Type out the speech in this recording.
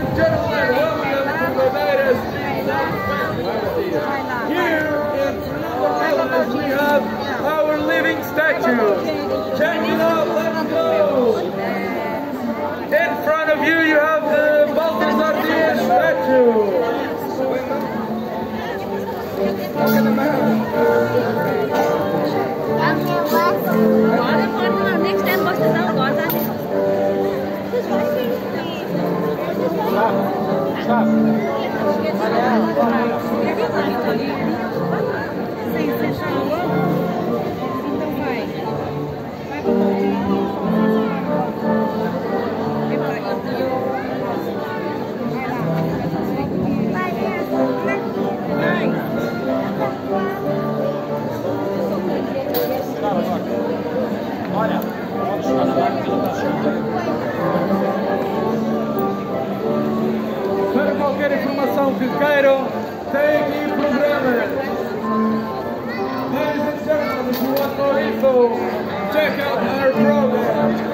and gentlemen, welcome to the United States Here in we have our living statue. let go! In front of you, you have the statue. Thank you. qualquer informação que queiram, tem aqui o programa. Ladies and gentlemen, if you want more info, check out our program.